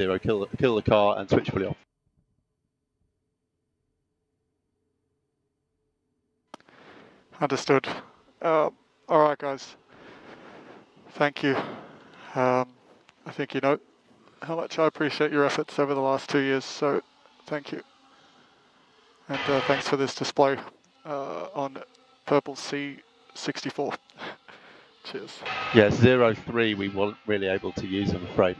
zero, kill, kill the car and switch fully off. Understood. Uh, all right, guys. Thank you. Um, I think you know how much I appreciate your efforts over the last two years, so thank you. And uh, thanks for this display uh, on Purple C64. Cheers. Yeah, zero three we weren't really able to use, I'm afraid.